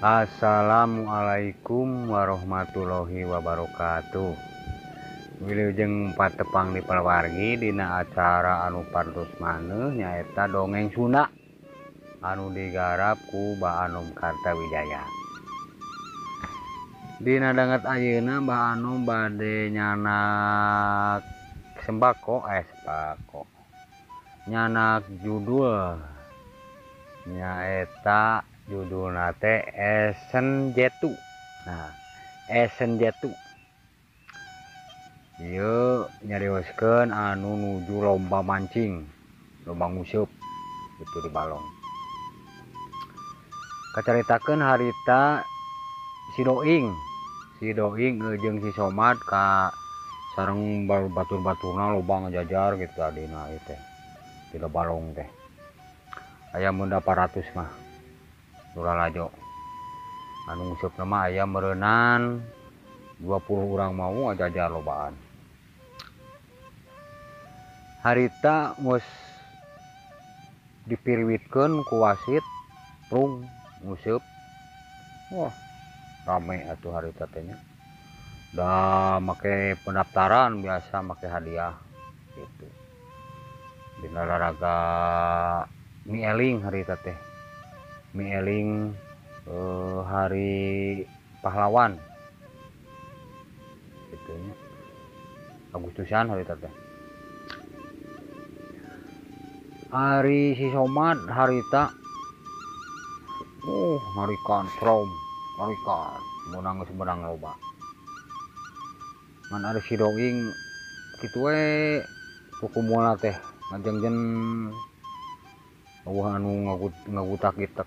Assalamualaikum warahmatullahi wabarakatuh Willjeng patepang dipalwargi Dina acara anu partdu mane nyaeta dongeng Sunak anu digarapku Baanum Karta Wijaya Diat Auna Ba Nu badde nyanak sembako es eh, bakko nyanak judul nyaeta a nyeri anu nuju lomba mancing lubang musyup itu dibalong keceritakan harita sidoing sidoing ngejeng si somat Kak sarangng baru batur-batur nah lubangjajar gitu tadi tidak baon deh ayam menda 400 mah Suralajo anu nguseup nama ayah merenan 20 orang mau aja lobaan harita mus dipirwitkan ku wasit prung nguseup wah rame atuh harita tehnya dah make pendaftaran biasa make hadiah itu. di olahraga mieling harita teh Mieling eh, hari pahlawan itu ya. Agustusan hari tadi hari si somat tak, uh marikan from marikan menang sebenang loba man ada si doging gitu eh tuku mola teh ngajeng jen uh anu ngagut ngagutak gitak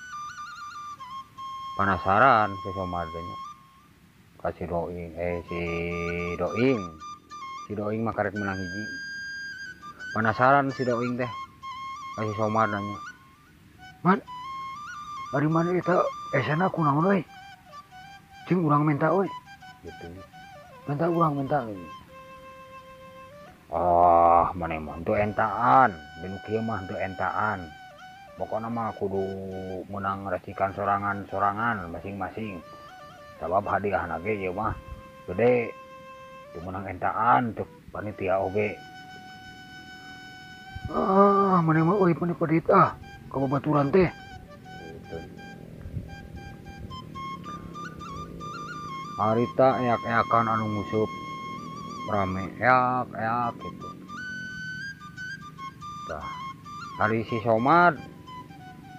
penasaran si Somadanya kasih doing eh si doing si doing mah karek menang hiji penasaran si doing teh kasih somar man dari mana itu esen eh, aku naon weh cing urang minta oi gitu minta urang minta ini ah oh, mana emang itu entaan benuk mah itu entaan pokoknya mah kudu menang racikan sorangan-sorangan masing-masing sabab hadiah nage ya mah gede menang entaan tuh panitia oge ah mana mau? ini panitia pedit ah baturan teh harita gitu. eak-eakan anu musuh rame eak eak gitu nah, hari si somad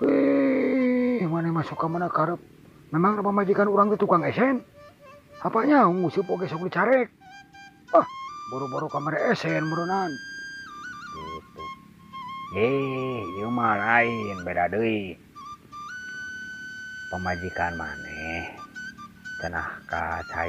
Eh, mana masuk kamu mana karep memang pemajikan orang ke tukang esen apanya musuhk ah buru-buru kamaran he beda Hai pemajikan maneh Ten kacala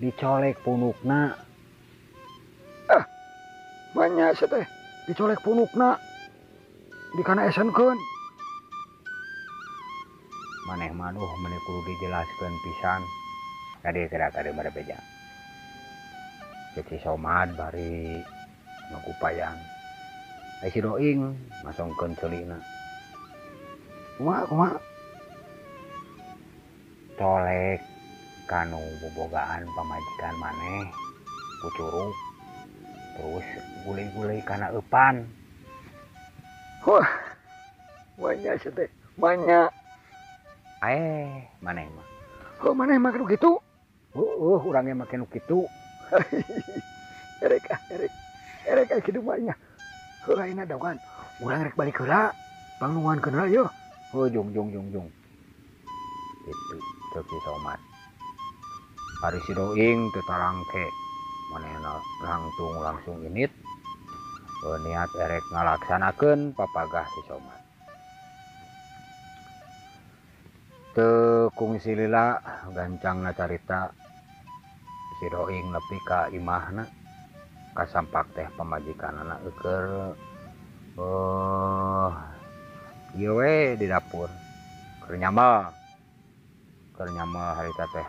kalau dicolek punukna ah, banyak dicolek punukna di maneh man men lebih jelaskan pisan tadi tidakci somad payang colek bogaan pemajikan maneh kucurung terus bul-bulih karena depan banyak banyak eh mananya makin banyak bangunan kerajungjung itumati siingrangke rangtung langsung ini niat er ngalaksanakan papakah di sooma teung silila gancngnya carita siroing lebih Ka Imahna Kaspak teh pemajikan anak dekerwe oh, di dapurkernyamakernyama hariita teh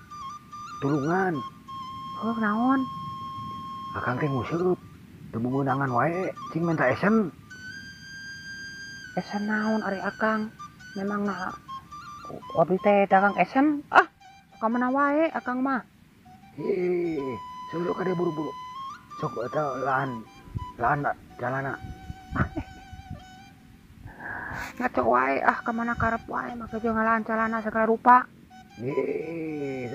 tulungan oh, naon akang teh ngusup temu ngunangan wae cing minta esen esen naon ari akang memang na obi teh dagang esen ah suka mana wae akang mah hehehe suruh kada buru-buru sok eta eh, lahan lahan jalana ngaco wae ah kemana karep wae maka jangan lahan jalana segala rupa Eh,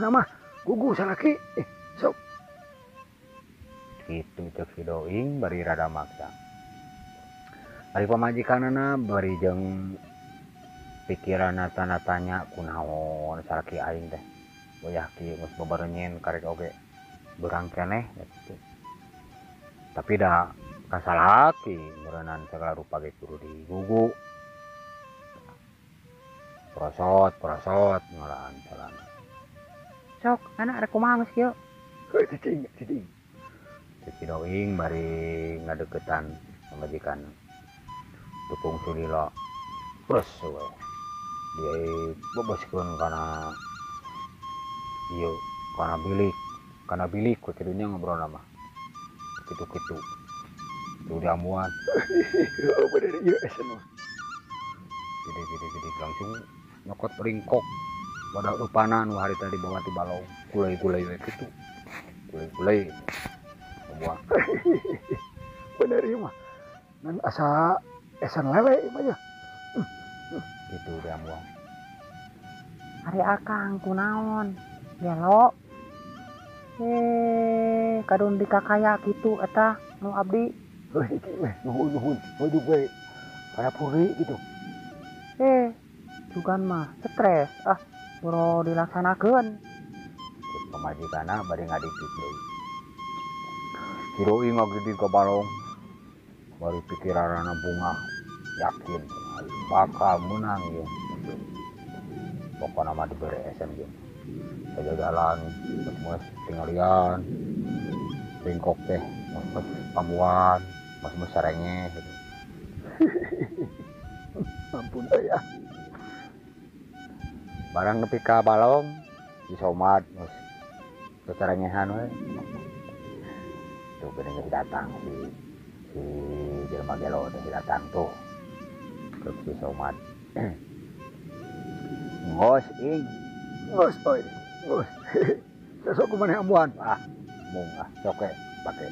nama guguri eh, radamaksa maji kanana bari jeng pikiranatan-atnya kunnawon saki dehinet oge berang kereneh tapi dah kas salahlakian se pagi tur di gugu prosot prosot ngolaan jalan sok anak ada kumaha geus kieu cicing cicing Cici doing bari ngadeketan pemajikan tukung sulilo plus we dia bobos bebaskeun karena ieu karena bilik karena bilik ku tidunya ngobrol lama gitu-gitu tuh udah muat jadi jadi langsung kot ringkok pada lupaan hari tadi bangetwa diba ku lewek hari akan ku naon kadun dikak kayak gitu mau Abdi Pur gitu he bukan mah stres ah bro dilaksanakan tanah bari ngadikit deui kiroi ngagidi ke balong baru pikiranana bunga yakin bakal menang ya pokoknya mah diberi SM game saya jalan mas tinggalian bengkok teh mas mas pamuan mas mas gitu. ampun saya barang nepi ka balong disomat geus teterengehan we tuh geuning datang si si jelema gelo si datang tuh terus si ngos ing ngos oi ngos sesok kumaha ambuan ah mung ah soke pakai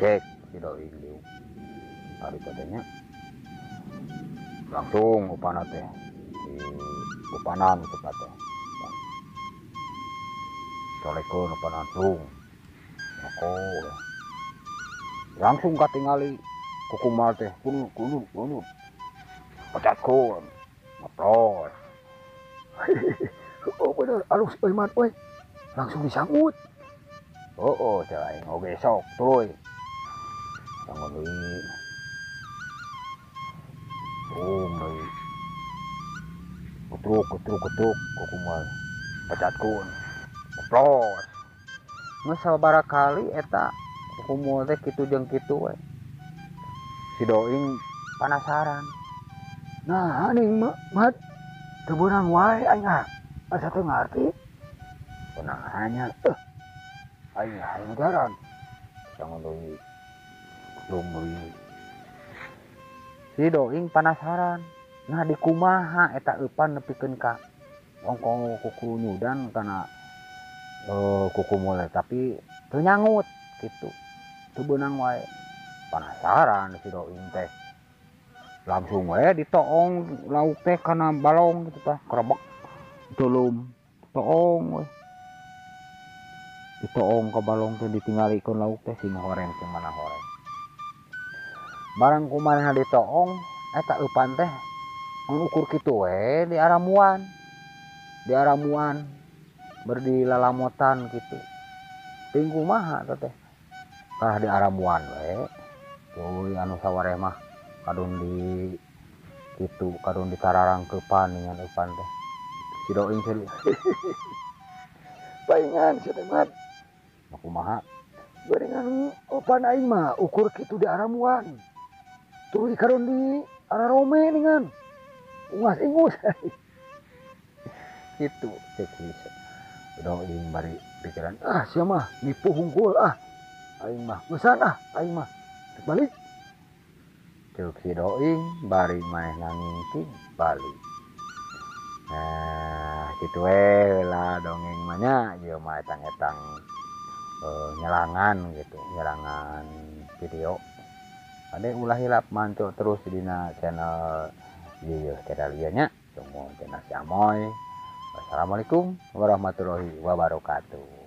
kek si doi liu hari katanya langsung upana teh si Bupanan itu kata. upanan panantung. Nako. Ya. Langsung katingali kukumal teh kunut kunut kunut. Pecatku. Ngeplos. oh benar alus iman oi. Langsung disambut. Oh oh cai oke sok tuluy. Sangon ini, Oh, getruk getruk getruk kukumal pecatkun plos masa barakali eta kukumal teh kitu jeung kitu we si doing penasaran nah aning mah mat tebenang wae aing ah asa teu ngarti kunang hanya eh aing ah, aing garan jangan doi si doing penasaran nah di kumaha eta epan nepikeun ka ongkong kuku nyudan karena uh, eh, kuku mulai tapi ternyangut gitu itu benang wae penasaran si doing teh langsung wae ditoong lauk teh karena balong gitu ta kerebek tulum toong wae ditoong ke balong tuh ikon lauk teh sing horeng sing mana horeng barang kumaha ditoong eta upan teh ukur gitu we di aramuan di aramuan berdilalamotan gitu tinggu maha teh kalah di aramuan we Woi anu sawareh mah kadung di gitu kadung di kepan dengan upan teh sidoing celi palingan sedemat. aku maha gorengan upan aing mah ukur gitu di aramuan terus di di ararome dengan masih ingus itu cek bisa udah ingin bari pikiran ah siapa nipu hunggul ah aing mah ngesan ah aing mah balik cek si doing bari main nanti balik nah gitu eh lah dongeng mana dia mah etang etang uh, nyelangan gitu nyelangan video ada ulah hilap mantul terus di channel Iya, secara liannya, wassalamualaikum warahmatullahi wabarakatuh.